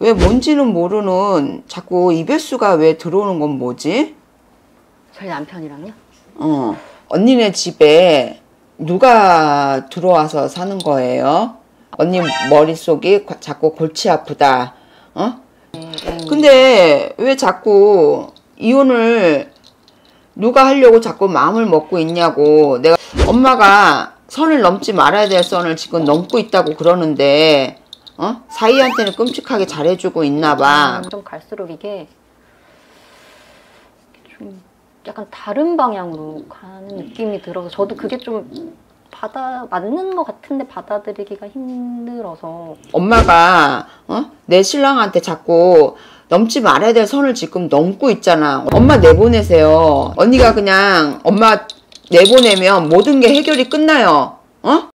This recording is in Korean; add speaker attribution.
Speaker 1: 왜 뭔지는 모르는 자꾸 이별수가 왜 들어오는 건 뭐지?
Speaker 2: 저희 남편이랑요?
Speaker 1: 어, 언니네 집에 누가 들어와서 사는 거예요? 언니 머릿속이 과- 자꾸 골치 아프다. 어? 근데 왜 자꾸 이혼을 누가 하려고 자꾸 마음을 먹고 있냐고. 내가 엄마가 선을 넘지 말아야 될 선을 지금 넘고 있다고 그러는데 어? 사이한테는 끔찍하게 잘해주고 있나 봐.
Speaker 2: 좀 갈수록 이게 좀 약간 다른 방향으로 가는 느낌이 들어서 저도 그게 좀 받아 맞는 것 같은데 받아들이기가 힘들어서
Speaker 1: 엄마가 어? 내 신랑한테 자꾸 넘지 말아야 될 선을 지금 넘고 있잖아. 엄마 내보내세요. 언니가 그냥 엄마 내보내면 모든 게 해결이 끝나요. 어?